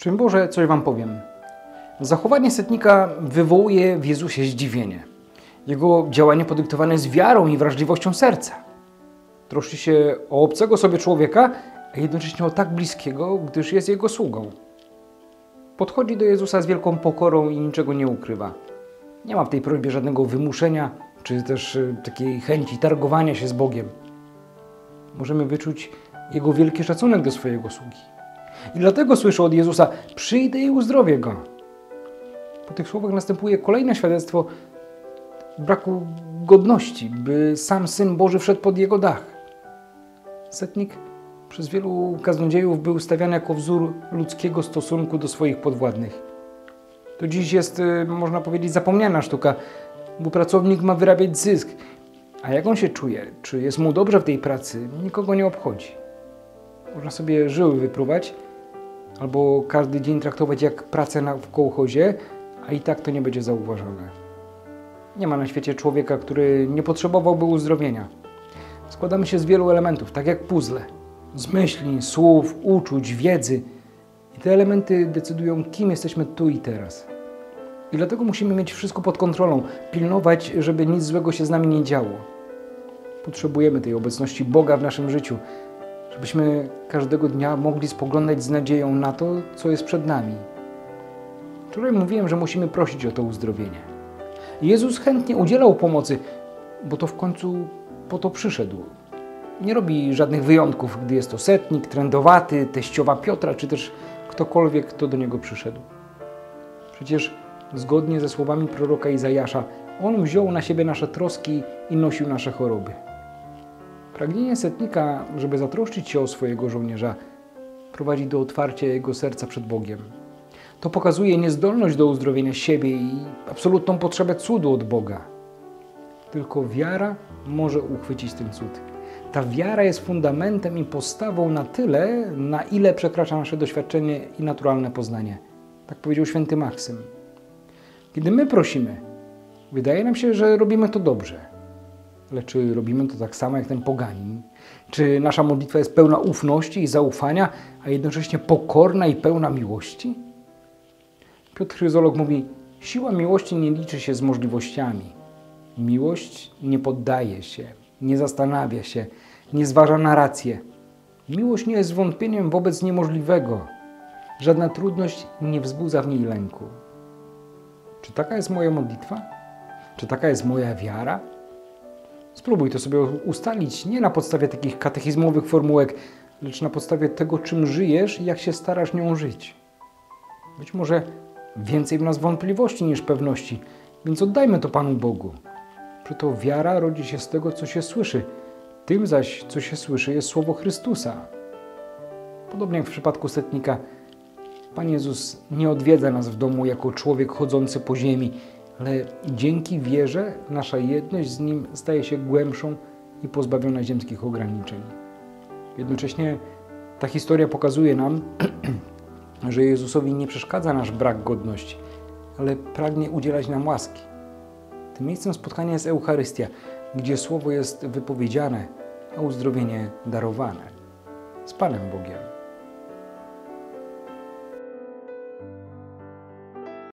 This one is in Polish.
Szczęść Boże, coś Wam powiem. Zachowanie setnika wywołuje w Jezusie zdziwienie. Jego działanie podyktowane jest wiarą i wrażliwością serca. Troszczy się o obcego sobie człowieka, a jednocześnie o tak bliskiego, gdyż jest jego sługą. Podchodzi do Jezusa z wielką pokorą i niczego nie ukrywa. Nie ma w tej prośbie żadnego wymuszenia, czy też y, takiej chęci targowania się z Bogiem. Możemy wyczuć Jego wielki szacunek do swojego sługi. I dlatego słyszę od Jezusa: Przyjdę i uzdrowię go. Po tych słowach następuje kolejne świadectwo braku godności, by sam Syn Boży wszedł pod jego dach. Setnik przez wielu kaznodziejów był stawiany jako wzór ludzkiego stosunku do swoich podwładnych. To dziś jest, y, można powiedzieć, zapomniana sztuka, bo pracownik ma wyrabiać zysk. A jak on się czuje, czy jest mu dobrze w tej pracy, nikogo nie obchodzi. Można sobie żyły wyprówać, albo każdy dzień traktować jak pracę na, w kołchozie, a i tak to nie będzie zauważone. Nie ma na świecie człowieka, który nie potrzebowałby uzdrowienia. Składamy się z wielu elementów, tak jak puzzle. Z myśli, słów, uczuć, wiedzy. I te elementy decydują, kim jesteśmy tu i teraz. I dlatego musimy mieć wszystko pod kontrolą, pilnować, żeby nic złego się z nami nie działo. Potrzebujemy tej obecności Boga w naszym życiu, żebyśmy każdego dnia mogli spoglądać z nadzieją na to, co jest przed nami. Wczoraj mówiłem, że musimy prosić o to uzdrowienie. Jezus chętnie udzielał pomocy, bo to w końcu po to przyszedł. Nie robi żadnych wyjątków, gdy jest to setnik, trędowaty, teściowa Piotra, czy też ktokolwiek, kto do niego przyszedł. Przecież zgodnie ze słowami proroka Izajasza, On wziął na siebie nasze troski i nosił nasze choroby. Pragnienie setnika, żeby zatroszczyć się o swojego żołnierza, prowadzi do otwarcia jego serca przed Bogiem. To pokazuje niezdolność do uzdrowienia siebie i absolutną potrzebę cudu od Boga. Tylko wiara może uchwycić ten cud. Ta wiara jest fundamentem i postawą na tyle, na ile przekracza nasze doświadczenie i naturalne poznanie. Tak powiedział święty Maksym. Kiedy my prosimy, wydaje nam się, że robimy to dobrze. Lecz czy robimy to tak samo jak ten poganin? Czy nasza modlitwa jest pełna ufności i zaufania, a jednocześnie pokorna i pełna miłości? Piotr Chryzolog mówi: Siła miłości nie liczy się z możliwościami. Miłość nie poddaje się, nie zastanawia się, nie zważa na rację. Miłość nie jest wątpieniem wobec niemożliwego. Żadna trudność nie wzbudza w niej lęku. Czy taka jest moja modlitwa? Czy taka jest moja wiara? Spróbuj to sobie ustalić nie na podstawie takich katechizmowych formułek, lecz na podstawie tego, czym żyjesz i jak się starasz nią żyć. Być może więcej w nas wątpliwości niż pewności, więc oddajmy to Panu Bogu. Przeto wiara rodzi się z tego, co się słyszy. Tym zaś, co się słyszy, jest słowo Chrystusa. Podobnie jak w przypadku setnika, Pan Jezus nie odwiedza nas w domu jako człowiek chodzący po ziemi, ale dzięki wierze nasza jedność z Nim staje się głębszą i pozbawiona ziemskich ograniczeń. Jednocześnie ta historia pokazuje nam, że Jezusowi nie przeszkadza nasz brak godności, ale pragnie udzielać nam łaski. Tym miejscem spotkania jest Eucharystia, gdzie słowo jest wypowiedziane, a uzdrowienie darowane. Z Panem Bogiem.